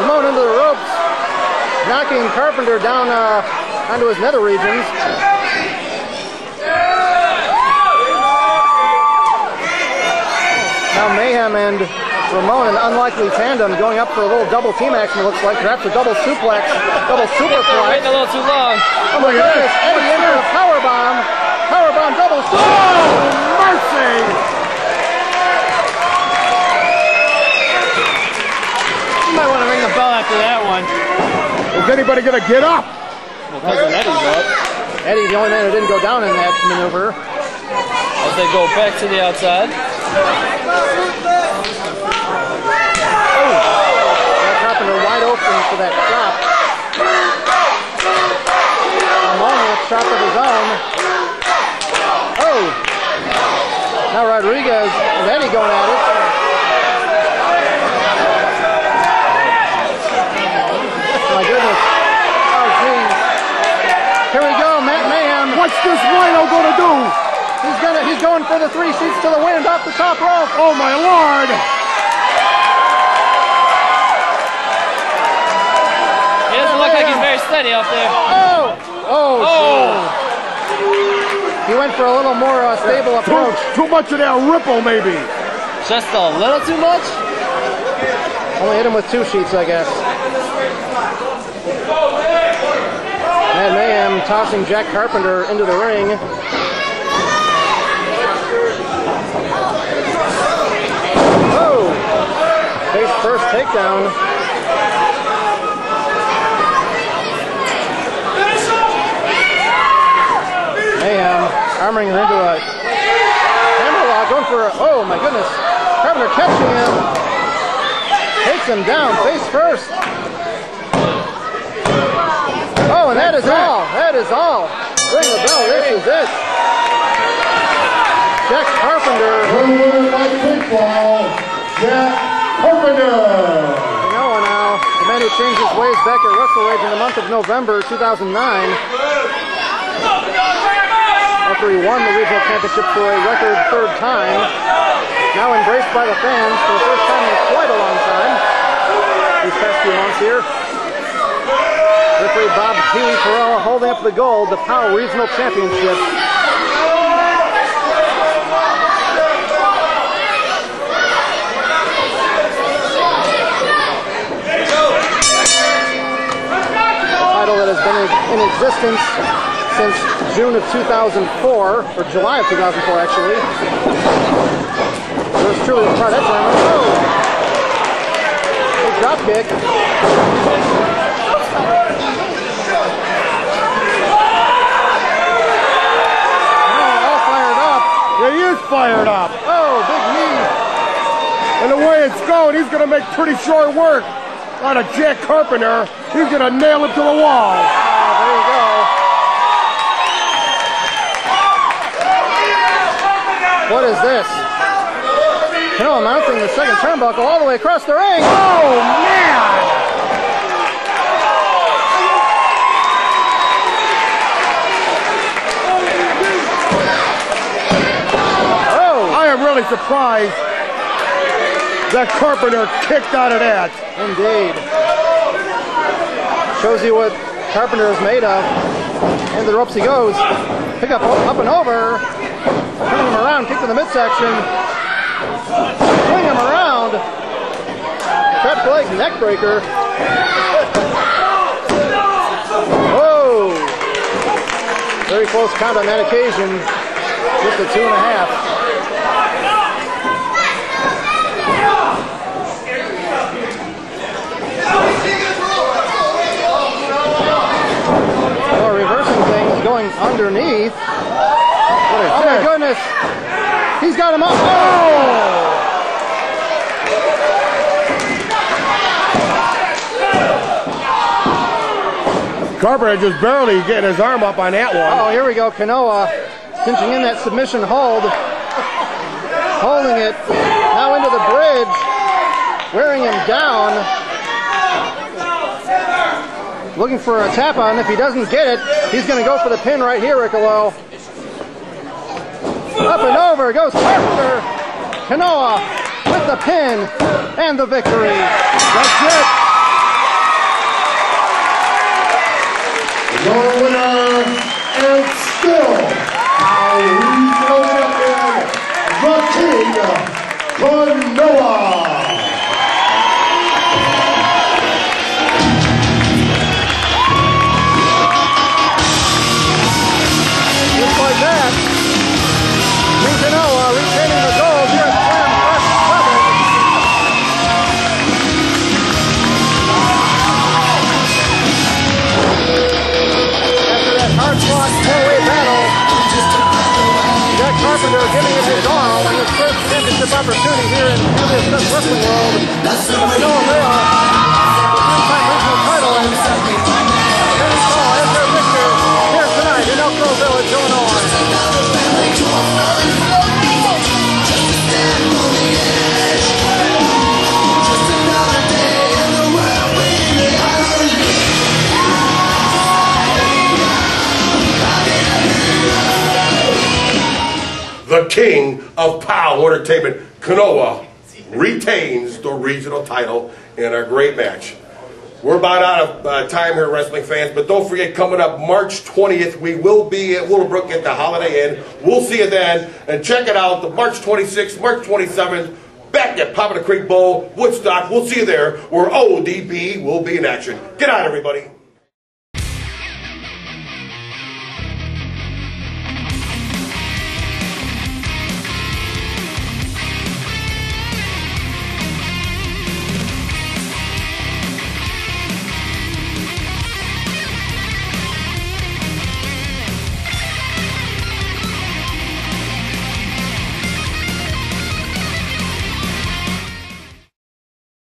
Ramon into the ropes, knocking Carpenter down uh, onto his nether regions. Now Mayhem and Ramon, an unlikely tandem, going up for a little double team action, it looks like. Perhaps a double suplex, double superplex. Waiting a little too long. Oh my goodness, Eddie into a powerbomb. Powerbomb double suplex. Oh, mercy! You might want to ring the bell after that one. Is anybody gonna get up? Well, cousin Eddie's up. Eddie, the only man who didn't go down in that maneuver. As they go back to the outside. Got Carpenter wide open for that drop. Ramon with shot of his own. Oh! Now Rodriguez and Eddie going at it. My goodness. Oh, geez. Here we go, Matt Mayhem. What's this Rhino gonna do? He's gonna he's going for the three sheets to the wind off the top rope. Oh my lord! He doesn't look like he's very steady up there. Oh! Oh! Oh! He went for a little more uh, stable Too, approach. too much of that ripple, maybe. Just a little too much? Only hit him with two sheets, I guess. Mad Mayhem tossing Jack Carpenter into the ring. Oh! Face first takedown. Armoring her into a hammerlock, going for a, oh my goodness. Carpenter catching him. Takes him down, face first. Oh, and that is all. Is all. Ring the bell. This is it. Jack Carpenter. By pinfall, Jack Carpenter. You know now, uh, the man who changed his ways back at Wrestle Rage in the month of November 2009. After he won the regional championship for a record third time. Now embraced by the fans for the first time in quite a long time. These past few months here. Referee Bob Keeley Perella holding up the gold, the POWW Regional Championship. title that has been in existence since June of 2004, or July of 2004 actually. Yours truly was part of that tournament. Oh! Big drop kick. Oh, all fired up. Yeah, he is fired up. Oh, big knee. And the way it's going, he's gonna make pretty short work out of Jack Carpenter. He's gonna nail him to the wall. Oh, there you go. What is this? Kanoa mounting the second turnbuckle all the way across the ring. Oh man! Oh, Am that Carpenter kicked out of that. indeed. Shows you what Carpenter is made of. And the ropes he goes. Pick up, up and over. Turning him around, kick to the midsection. Swing him around. Trap leg neck breaker. Whoa! Very close count on that occasion. Just a two and a half. Oh, reversing things, going underneath. Oh my goodness! He's got him up. Oh! Carpenter just barely getting his arm up on that one. Oh, here we go. Kanoa cinching in that submission hold. Holding it. Now into the bridge. Wearing him down looking for a tap on. If he doesn't get it, he's going to go for the pin right here, Riccolo. Up and over goes Carpenter. Kanoa with the pin and the victory. That's it. Your winner and still our rebuilding champion, Kanoa. Championship opportunity here in Julius Smith Wrestling World. The Manoa Vale, the king of POWW Entertainment, Kanoa, retains the regional title in a great match. We're about out of uh, time here, wrestling fans, but don't forget, coming up March 20th, we will be at Willowbrook at the Holiday Inn. We'll see you then, and check it out, the March 26th, March 27th, back at the Creek Bowl, Woodstock. We'll see you there, where ODB will be in action. Get out, everybody.